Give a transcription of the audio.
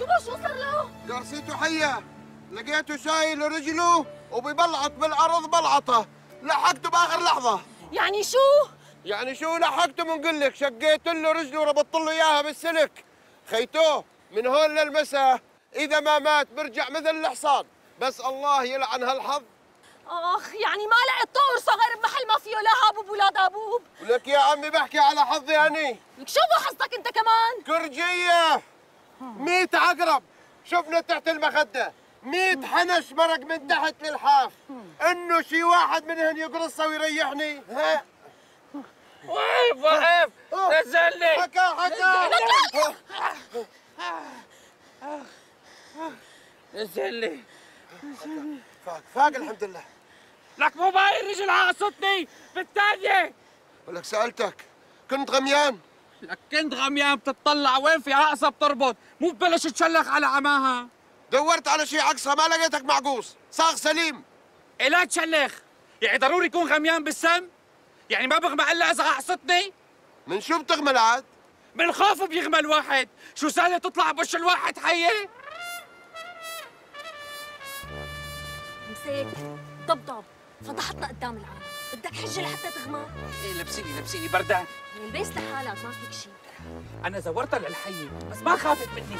شوفوا شو صار له؟ قرصيته حيه لقيته شايل رجله وببلعط بالارض بلعطة. لحقته بآخر لحظة. يعني شو؟ يعني شو لحقته بنقول لك شقيت له رجله وربطت له إياها بالسلك. خيتوه من هون للمساء. إذا ما مات برجع مثل الحصان. بس الله يلعن هالحظ. أخ يعني ما لقيت طور صغير بمحل ما فيه لا هابوب ولا دابوب. ولك يا عمي بحكي على حظي هني لك شو حظك أنت كمان؟ كرجية. 100 عقرب. شفنا تحت المخدة. 100 حنش مرق من تحت للحاف. إنه شي واحد منهن يقرصه ويريحني. ها. وعيف وعيف. نزلني. حكا حكا. نزلني. فاق فاق الحمد لله. لك مو باين رجل عاصتني. بالثانيه ولك سألتك. كنت غميان. لك كنت غميان بتطلع وين في عقصة بتربط؟ مو ببلش تشلخ على عماها. دورت على شي عكسها ما لقيتك معقوص. صاغ سليم. إيه لا تشلخ. يعني ضروري يكون غميان بالسم؟ يعني ما بغمى إلا إذا عقصتني؟ من شو بتغمل عاد من الخوف بيغمى الواحد. شو سهله تطلع بوش الواحد حية؟ مسيك ضبضب فضحتنا قدام العالم. بدك حجه لحتى تغمى. إيه لبسيني لبسيني بردان. يعني لبس لحالك ما فيك شيء أنا زورتها للحيه بس ما خافت مني.